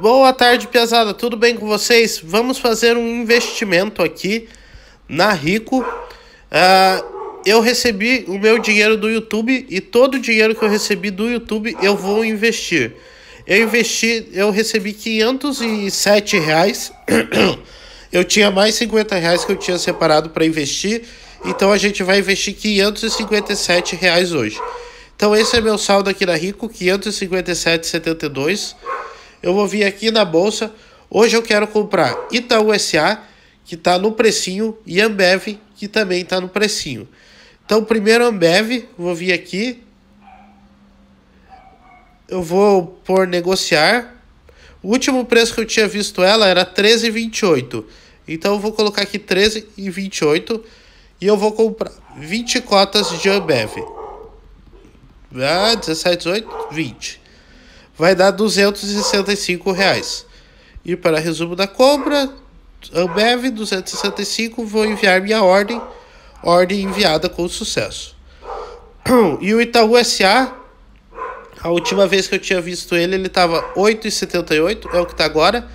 Boa tarde, pesada. Tudo bem com vocês? Vamos fazer um investimento aqui na Rico. Uh, eu recebi o meu dinheiro do YouTube e todo o dinheiro que eu recebi do YouTube eu vou investir. Eu investi, eu recebi 507 reais. eu tinha mais 50 reais que eu tinha separado para investir. Então a gente vai investir 557 reais hoje. Então esse é meu saldo aqui na Rico, 557,72 eu vou vir aqui na bolsa. Hoje eu quero comprar Itaú SA, que está no precinho, e Ambev, que também está no precinho. Então, primeiro Ambev, vou vir aqui. Eu vou por negociar. O último preço que eu tinha visto ela era 13,28. Então eu vou colocar aqui 13,28 e eu vou comprar 20 cotas de Ambev. Ah, 17, 18, 20 vai dar 265 reais. E para resumo da compra, Ambev 265, vou enviar minha ordem, ordem enviada com sucesso. E o Itaú SA, a última vez que eu tinha visto ele, ele estava 8,78, é o que está agora,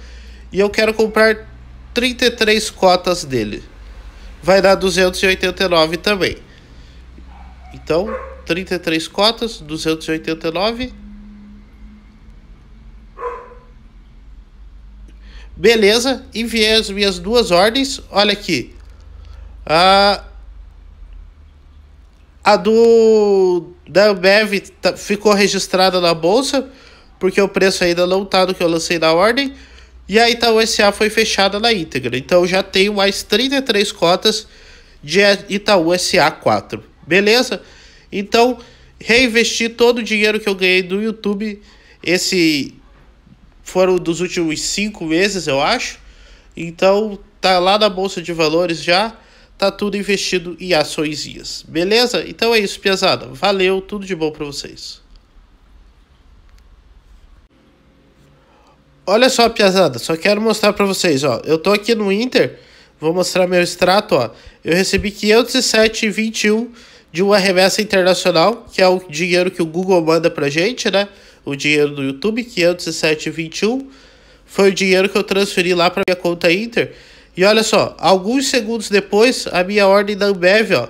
e eu quero comprar 33 cotas dele. Vai dar 289 também. Então, 33 cotas, 289 Beleza, enviei as minhas duas ordens. Olha aqui. A, a do da Ambev tá, ficou registrada na bolsa, porque o preço ainda não tá do que eu lancei na ordem. E a Itaú SA foi fechada na íntegra. Então já tenho mais 33 cotas de Itaú SA4. Beleza? Então, reinvesti todo o dinheiro que eu ganhei do YouTube. Esse foram dos últimos cinco meses, eu acho. Então, tá lá na Bolsa de Valores já. Tá tudo investido em ações. Beleza? Então é isso, pesada. Valeu, tudo de bom para vocês. Olha só, pesada, só quero mostrar para vocês, ó. Eu tô aqui no Inter, vou mostrar meu extrato, ó. Eu recebi 507,21 de uma remessa internacional, que é o dinheiro que o Google manda pra gente, né? O dinheiro do YouTube, 507,21. Foi o dinheiro que eu transferi lá para minha conta Inter. E olha só, alguns segundos depois, a minha ordem da Ambev, ó,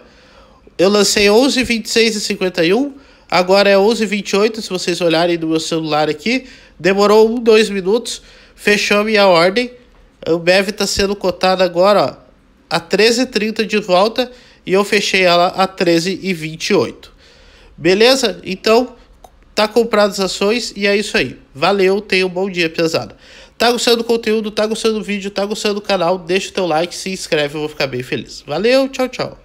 eu lancei 11,26 agora é 11,28 se vocês olharem no meu celular aqui. Demorou um, dois minutos, fechou a minha ordem. A Ambev está sendo cotada agora, ó, a 13,30 de volta e eu fechei ela a 13,28. Beleza? Então, Tá comprado as ações e é isso aí. Valeu, tenha um bom dia, pesada. Tá gostando do conteúdo, tá gostando do vídeo, tá gostando do canal, deixa o teu like, se inscreve, eu vou ficar bem feliz. Valeu, tchau, tchau.